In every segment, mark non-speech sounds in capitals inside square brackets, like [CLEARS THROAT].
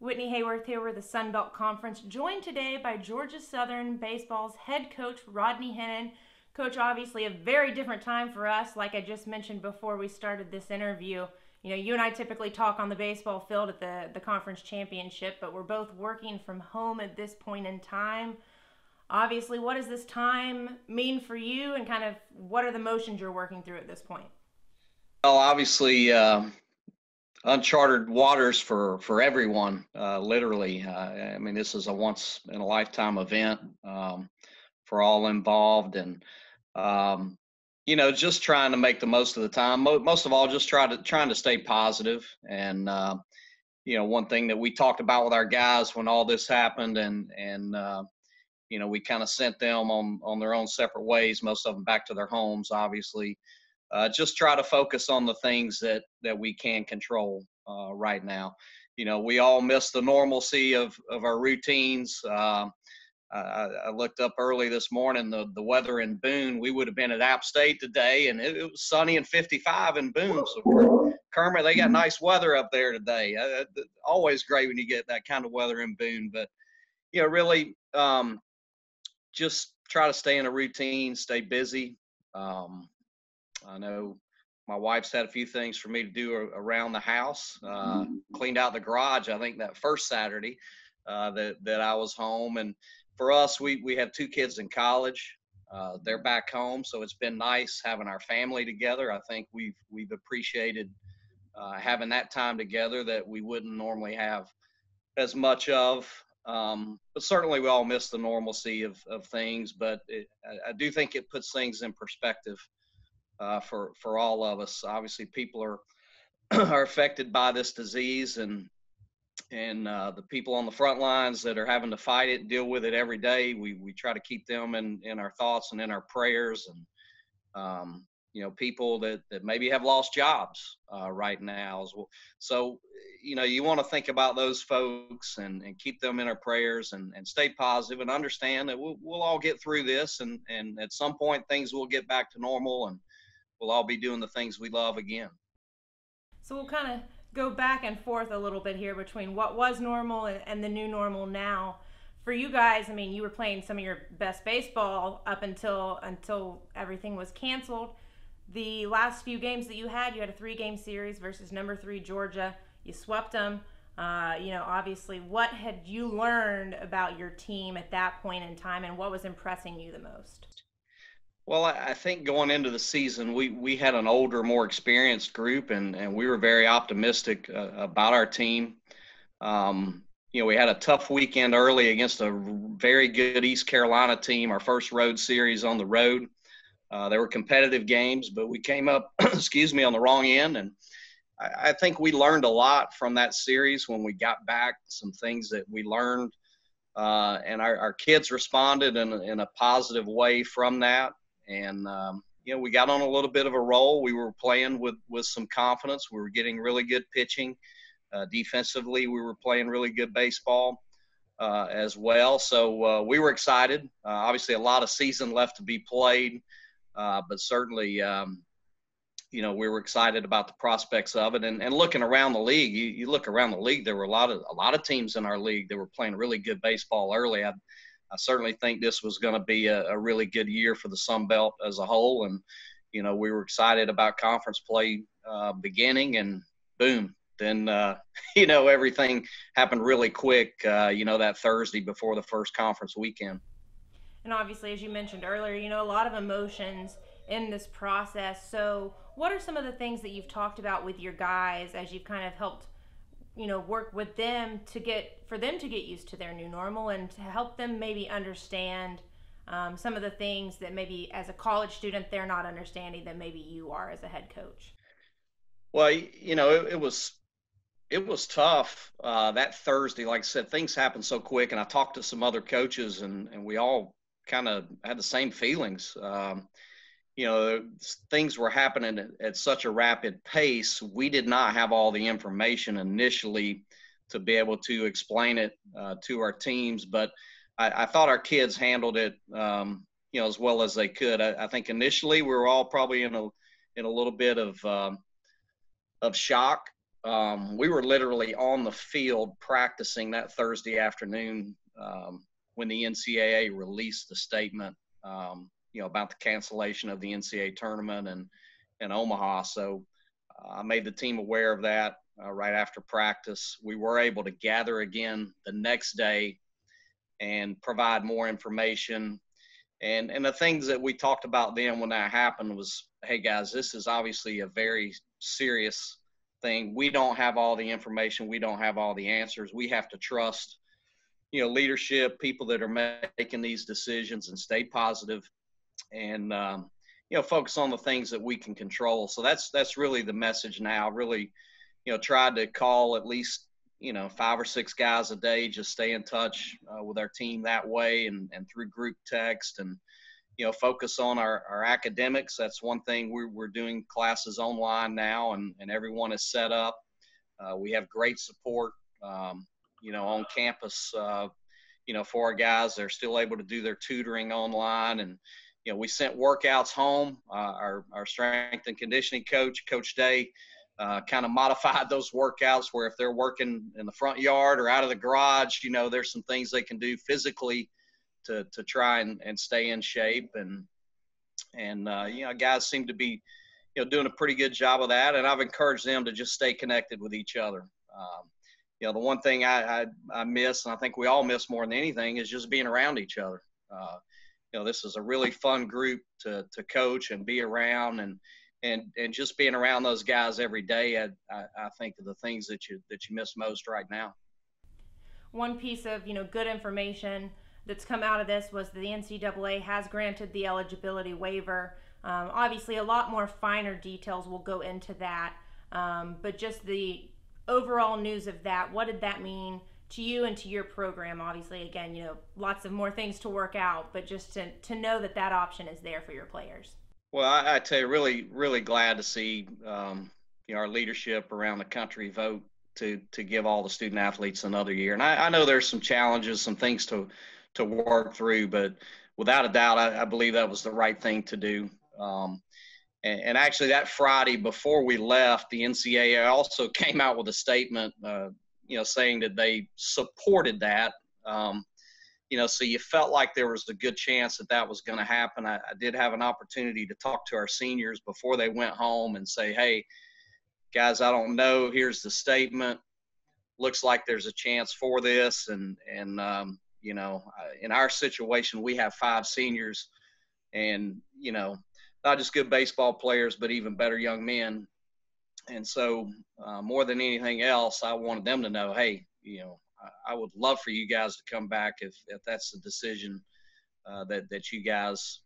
Whitney Hayworth here with the Sun Belt Conference, joined today by Georgia Southern Baseball's head coach Rodney Hennon. Coach, obviously a very different time for us. Like I just mentioned before we started this interview, you know, you and I typically talk on the baseball field at the the conference championship, but we're both working from home at this point in time. Obviously, what does this time mean for you, and kind of what are the motions you're working through at this point? Well, obviously, uh, uncharted waters for for everyone uh, literally. Uh, i mean this is a once in a lifetime event um, for all involved and um, you know just trying to make the most of the time. Most of all just try to trying to stay positive. And uh, you know one thing that we talked about with our guys when all this happened and and uh, you know we kind of sent them on on their own separate ways most of them back to their homes obviously uh, just try to focus on the things that that we can control uh, right now. You know, we all miss the normalcy of of our routines. Uh, I, I, looked up early this morning the the weather in Boone. We would have been at App State today, and it, it was sunny and 55 in Boone. So Kermit, they got mm-hmm. nice weather up there today. Uh, always great when you get that kind of weather in Boone. But you know, really, um, just try to stay in a routine, stay busy. Um, I know my wife's had a few things for me to do around the house. Uh, mm-hmm. Cleaned out the garage. I think that first Saturday uh, that that I was home, and for us, we we have two kids in college. Uh, they're back home, so it's been nice having our family together. I think we've we've appreciated uh, having that time together that we wouldn't normally have as much of. Um, but certainly, we all miss the normalcy of of things. But it, I, I do think it puts things in perspective uh, for for all of us. Obviously, people are [CLEARS THROAT] are affected by this disease, and and uh, the people on the front lines that are having to fight it, deal with it every day. We we try to keep them in in our thoughts and in our prayers, and um, you know, people that that maybe have lost jobs uh, right now as well. So you know, you want to think about those folks and, and keep them in our prayers and, and stay positive and understand that we'll, we'll all get through this and, and at some point things will get back to normal and we'll all be doing the things we love again. So we'll kind of go back and forth a little bit here between what was normal and the new normal now. For you guys, I mean, you were playing some of your best baseball up until until everything was canceled. The last few games that you had, you had a three-game series versus number three Georgia. You swept them. Uh, you know, obviously, what had you learned about your team at that point in time, and what was impressing you the most? Well, I think going into the season, we we had an older, more experienced group, and and we were very optimistic uh, about our team. Um, you know, we had a tough weekend early against a very good East Carolina team, our first road series on the road. Uh, they were competitive games, but we came up, [CLEARS THROAT] excuse me, on the wrong end, and I, I think we learned a lot from that series when we got back. Some things that we learned, uh, and our, our kids responded in, in a positive way from that and um, you know we got on a little bit of a roll. We were playing with with some confidence. We were getting really good pitching. Uh, defensively, we were playing really good baseball uh, as well. So uh, we were excited. Uh, obviously, a lot of season left to be played, uh, but certainly. Um, you know, we were excited about the prospects of it, and, and looking around the league. You, you look around the league. There were a lot of a lot of teams in our league that were playing really good baseball early. I, I certainly think this was going to be a, a, really good year for the Sun Belt as a whole. And, you know, we were excited about conference play uh, beginning, and boom, then, uh, [LAUGHS] you know, everything happened really quick, uh, you know, that Thursday before the first conference weekend. And obviously, as you mentioned earlier, you know, a lot of emotions in this process. So, what are some of the things that you've talked about with your guys as you've kind of helped you know work with them to get for them to get used to their new normal and to help them maybe understand um, some of the things that maybe as a college student they're not understanding that maybe you are as a head coach. Well you know it, it was it was tough uh, that thursday. Like i said things happened so quick and i talked to some other coaches and, and we all kind of had the same feelings. Um, you know things were happening at, at, such a rapid pace we did not have all the information initially to be able to explain it uh, to our teams but I, I, thought our kids handled it um, you know as well as they could. I, I, think initially we were all probably in a in a little bit of um, of shock. Um, we were literally on the field practicing that Thursday afternoon um, when the NCAA released the statement, um, you know, about the cancellation of the NCAA tournament and in Omaha. So uh, I made the team aware of that uh, right after practice. We were able to gather again the next day and provide more information. And and the things that we talked about then when that happened was, hey guys, this is obviously a very serious thing. We don't have all the information. We don't have all the answers. We have to trust, you know, leadership, people that are making these decisions, and stay positive, and um, you know, focus on the things that we can control. So that's that's really the message now. Really, you know, tried to call at least you know five or six guys a day. Just stay in touch uh, with our team that way, and and through group text and you know focus on our, our academics that's one thing we're, we're doing classes online now and, and everyone is set up uh, we have great support um, you know on campus uh, you know for our guys they're still able to do their tutoring online and you know we sent workouts home uh, our, our strength and conditioning coach coach day uh, kind of modified those workouts where if they're working in the front yard or out of the garage you know there's some things they can do physically to to try and, and stay in shape and and uh, you know guys seem to be you know doing a pretty good job of that and I've encouraged them to just stay connected with each other. Um, you know the one thing I, I, I miss and I think we all miss more than anything is just being around each other. Uh, you know this is a really fun group to to coach and be around and and and just being around those guys every day I, I, I think are the things that you that you miss most right now. One piece of you know good information that's come out of this was the NCAA has granted the eligibility waiver. Um, obviously, a lot more finer details will go into that, um, but just the overall news of that, what did that mean to you and to your program? Obviously, again, you know, lots of more things to work out, but just to, to know that that option is there for your players. Well, I, I tell you, really, really glad to see um, you know, our leadership around the country vote to to give all the student athletes another year. And I, I know there's some challenges, some things to to work through. But without a doubt, I, I believe that was the right thing to do. Um, and, and, actually, that Friday before we left, the NCAA also [LAUGHS] came out with a statement, uh, you know, saying that they supported that. Um, you know, so you felt like there was a good chance that that was going to happen. I, I did have an opportunity to talk to our seniors before they went home and say, "Hey, guys, I don't know. Here's the statement. Looks like there's a chance for this, and and um, you know, in our situation, we have five seniors, and you know, not just good baseball players, but even better young men. And so, uh, more than anything else, I wanted them to know, hey, you know, I, I would love for you guys to come back if if that's the decision uh, that that you guys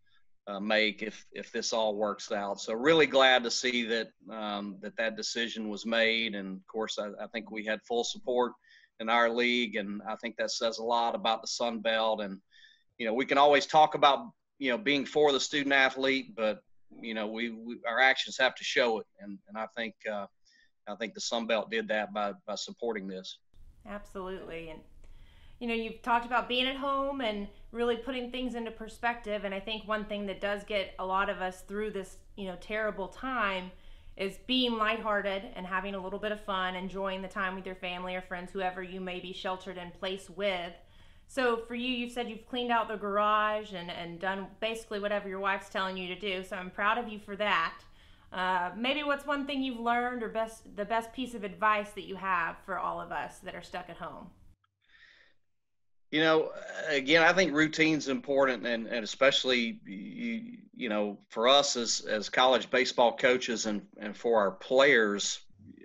uh, make if if this all works out. So really glad to see that um, that that decision was made, and of course I, I, think we had full support in our league, and I think that says a lot about the Sun Belt. And you know, we can always talk about you know being for the student athlete, but you know, we, we our actions have to show it, and and I think uh, I think the Sun Belt did that by by supporting this. Absolutely, and you know, you've talked about being at home and really putting things into perspective. And I think one thing that does get a lot of us through this, you know, terrible time is being lighthearted and having a little bit of fun, enjoying the time with your family or friends, whoever you may be sheltered in place with. So for you, you've said you've cleaned out the garage and, and done basically whatever your wife's telling you to do. So I'm proud of you for that. Uh, maybe what's one thing you've learned or best the best piece of advice that you have for all of us that are stuck at home? You know, again, I think routine's important, and, and especially you, you know, for us as as college baseball coaches, and and for our players,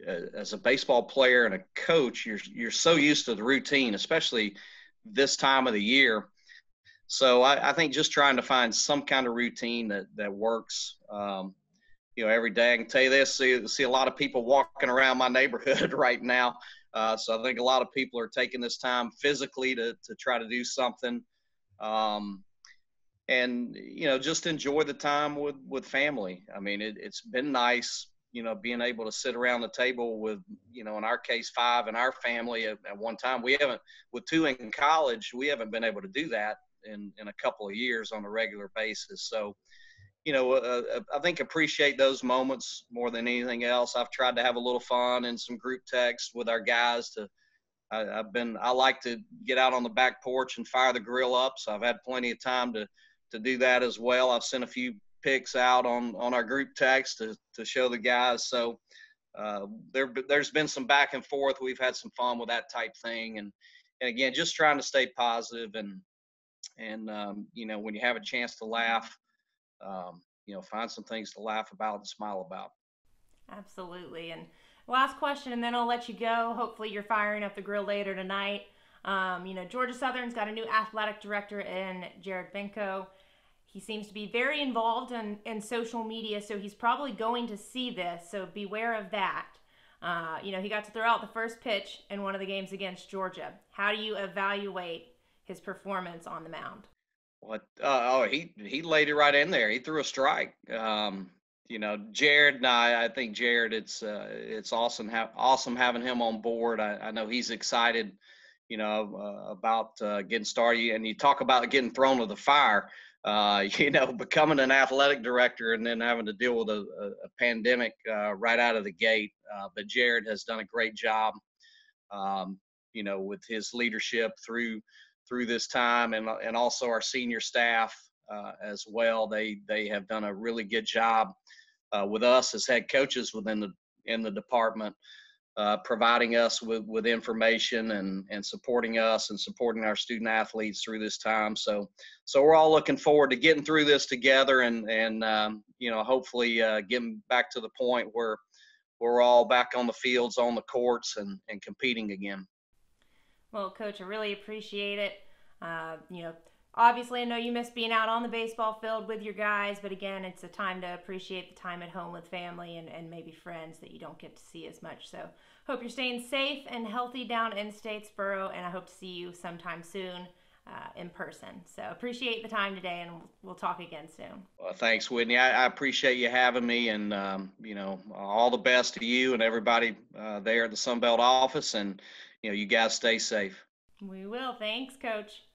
as a baseball player and a coach, you're you're so used to the routine, especially this time of the year. So I, I think just trying to find some kind of routine that that works. Um, you know, every day I can tell you this: see see a lot of people walking around my neighborhood [LAUGHS] right now uh, so I think a lot of people are taking this time physically to, to try to do something. Um, and, you know, just enjoy the time with, with family. I mean, it, it's been nice, you know, being able to sit around the table with, you know, in our case, five in our family at, at one time. We haven't, with two in college, we haven't been able to do that in, in a couple of years on a regular basis. So, you know, uh, uh, I think appreciate those moments more than anything else. I've tried to have a little fun and some group text with our guys to. I, have been. I like to get out on the back porch and fire the grill up, so I've had plenty of time to to do that as well. I've sent a few pics out on on our group text to to show the guys. So uh, there there's been some back and forth. We've had some fun with that type thing, and and again, just trying to stay positive and and um, you know when you have a chance to laugh um, you know, find some things to laugh about and smile about. Absolutely. And last question, and then I'll let you go. Hopefully, you're firing up the grill later tonight. Um, you know, Georgia Southern's got a new athletic director in Jared Benko. He seems to be very involved in, in social media, so he's probably going to see this. So beware of that. Uh, you know, he got to throw out the first pitch in one of the games against Georgia. How do you evaluate his performance on the mound? What? Uh, oh, he he laid it right in there. He threw a strike. Um, you know, Jared and I. I think Jared. It's uh, it's awesome. Ha- awesome having him on board. I, I know he's excited. You know uh, about uh, getting started. And you talk about getting thrown to the fire. Uh, [LAUGHS] you know, becoming an athletic director and then having to deal with a, a, a pandemic uh, right out of the gate. Uh, but Jared has done a great job. Um, you know, with his leadership through through this time, and and also our senior staff uh, as well. They they have done a really good job uh, with us as head coaches within the in the department, uh, providing us with with information and and supporting us and supporting our student athletes through this time. So so we're all looking forward to getting through this together and and um, you know hopefully uh, getting back to the point where we're all back on the fields, on the courts, and and competing again. Well, Coach, I really appreciate it. Uh, you know, obviously, I know you miss being out on the baseball field with your guys, but again, it's a time to appreciate the time at home with family and, and maybe friends that you don't get to see as much. So, hope you're staying safe and healthy down in Statesboro, and I hope to see you sometime soon. Uh, in person. So appreciate the time today, and we'll talk again soon. Well, thanks, Whitney. I, I appreciate you having me, and um, you know, all the best to you and everybody uh, there at the Sun Belt office. And you know, you guys stay safe. We will. Thanks, Coach.